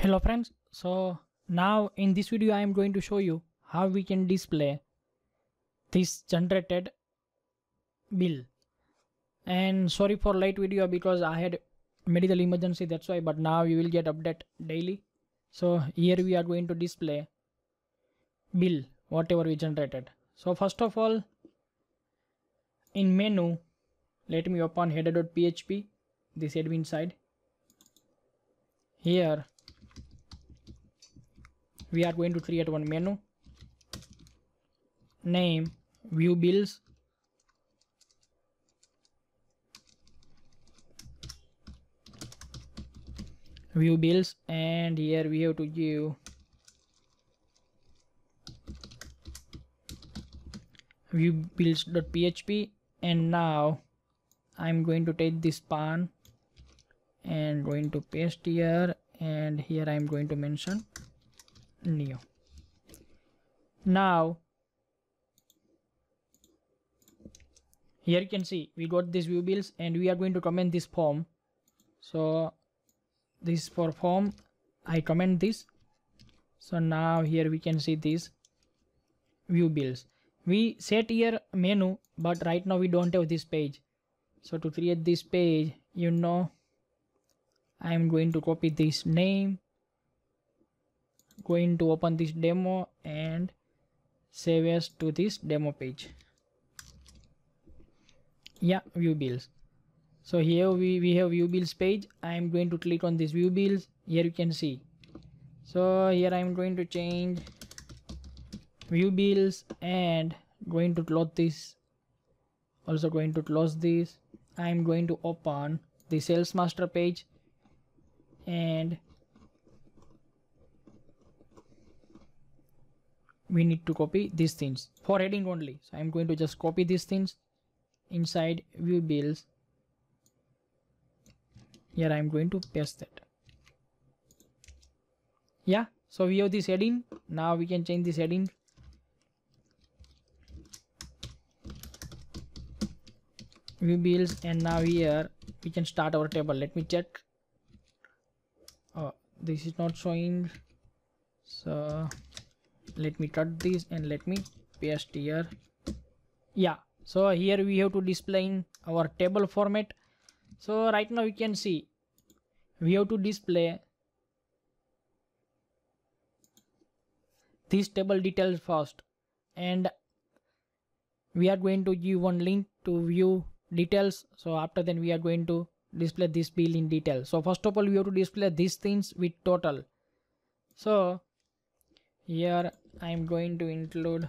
hello friends. So now in this video i am going to show you how we can display this generated bill. And sorry for late video because i had medical emergency that's why but now you will get update daily. So here we are going to display bill whatever we generated. So first of all in menu let me open header.php this admin side. Here we are going to create one menu. Name view bills view bills and here we have to give view bills.php and now I'm going to take this span and going to paste here. And here I'm going to mention new now here you can see we got this view bills and we are going to comment this form. So this for form. I comment this. So now here we can see this view bills. We set here menu but right now we don't have this page. So to create this page you know I am going to copy this name going to open this demo and save as to this demo page. Yeah view bills. So here we, we have view bills page. I am going to click on this view bills. Here you can see. So here i am going to change view bills and going to close this. Also going to close this. I am going to open the sales master page and we need to copy these things. For heading only. So i'm going to just copy these things inside view bills here i'm going to paste that. Yeah. So we have this heading. Now we can change this heading. View bills and now here we can start our table. Let me check. Oh this is not showing. So let me cut this and let me paste here. Yeah so here we have to display in our table format. So right now you can see we have to display this table details first. And we are going to give one link to view details. So after then we are going to display this bill in detail so first of all we have to display these things with total. So here I'm going to include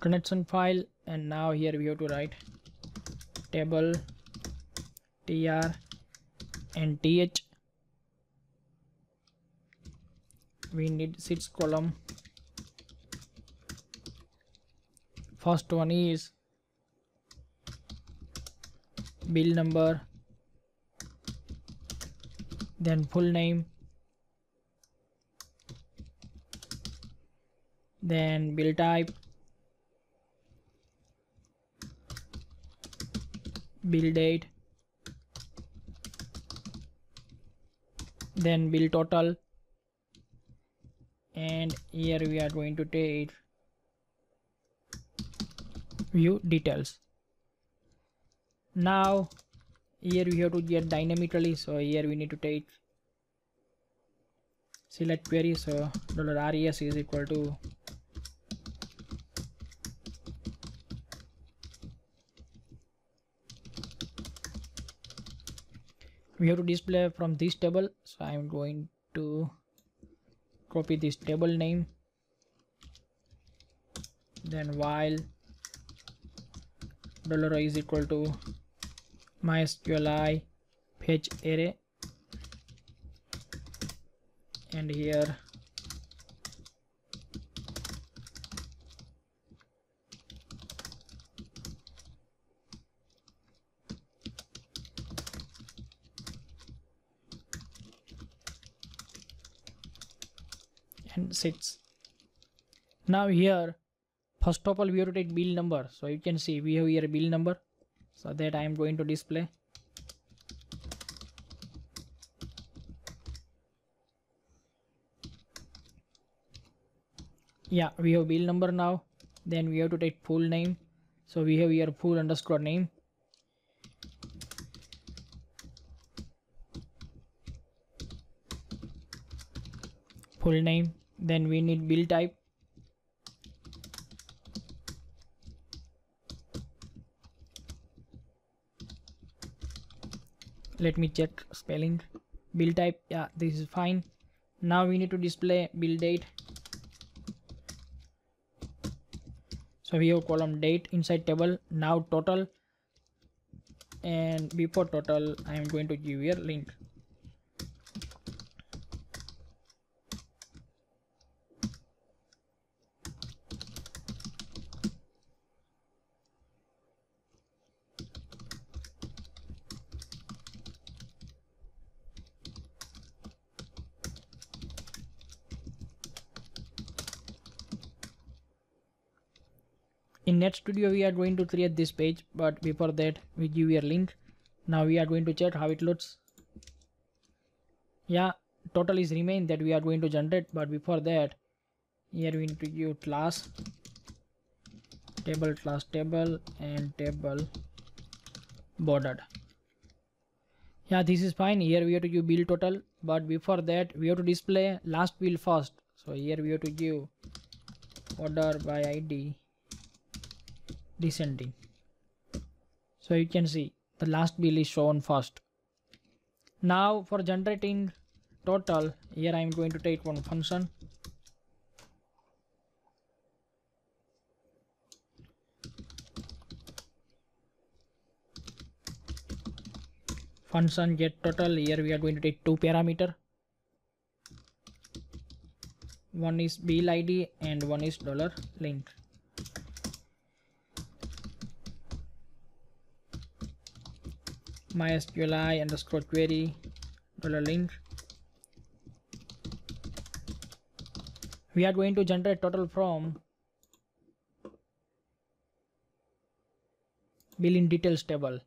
connection file and now here we have to write table tr and th. We need six column. First one is bill number then full name. Then bill type. Bill date. Then bill total. And here we are going to take view details. Now here we have to get dynamically so here we need to take select query so dollar res is equal to we have to display from this table so i am going to copy this table name. Then while dollar is equal to mysqli fetch array and here. And sits. Now here first of all we have to take bill number. So you can see we have here bill number so that i am going to display. Yeah we have bill number now. Then we have to take full name. So we have here full underscore name. Full name. Then we need bill type let me check spelling. Bill type yeah this is fine. Now we need to display bill date. So we have column date inside table now total. And before total i am going to give here link in NetStudio we are going to create this page but before that we give a link. Now we are going to check how it looks. Yeah total is remain that we are going to generate but before that here we need to give class. Table class table and table bordered. Yeah this is fine. Here we have to give bill total but before that we have to display last bill first. So here we have to give order by id descending. So you can see the last bill is shown first. Now for generating total here i am going to take one function. Function get total here we are going to take two parameter. One is bill id and one is dollar link mysqli underscore query dollar link. We are going to generate total from billing details table.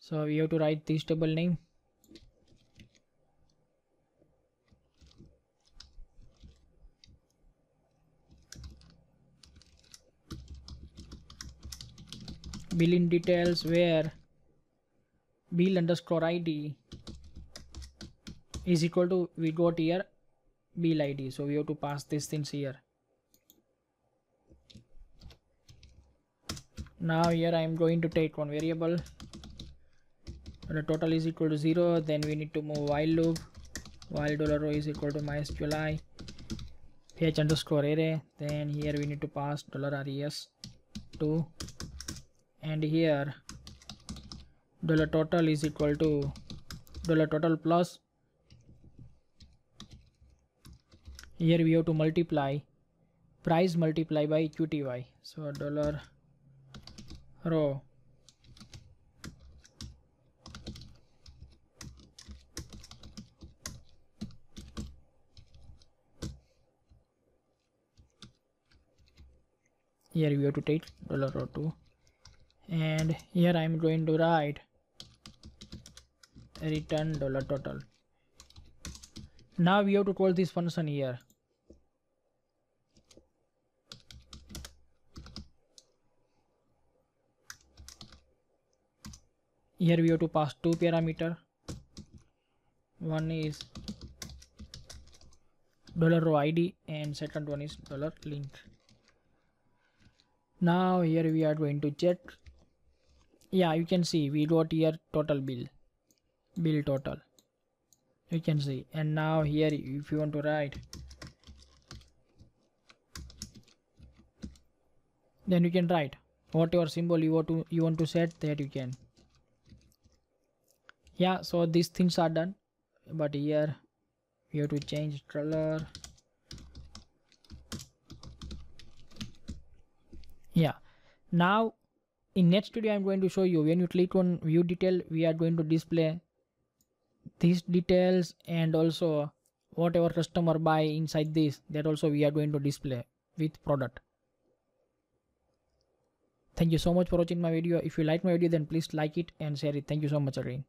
So we have to write this table name. Billing details where bill underscore id is equal to we got here bill id so we have to pass these things here. Now here i am going to take one variable. The total is equal to 0 then we need to move while loop. While dollar row is equal to mysqli fetch underscore array. Then here we need to pass dollar res to and here dollar total is equal to dollar total plus. Here we have to multiply price multiply by qty so dollar row. Here we have to take dollar row 2 and here i'm going to write return dollar total. Now we have to call this function here. Here we have to pass two parameter. One is dollar row id and second one is dollar link. Now here we are going to check. Yeah you can see we got here total bill bill total. You can see. And now here if you want to write then you can write whatever symbol you want to you want to set that you can. Yeah so these things are done. But here you have to change color. Yeah. Now in next video I'm going to show you. When you click on view detail we are going to display these details and also whatever customer buy inside this that also we are going to display with product. Thank you so much for watching my video. If you like my video then please like it and share it. Thank you so much again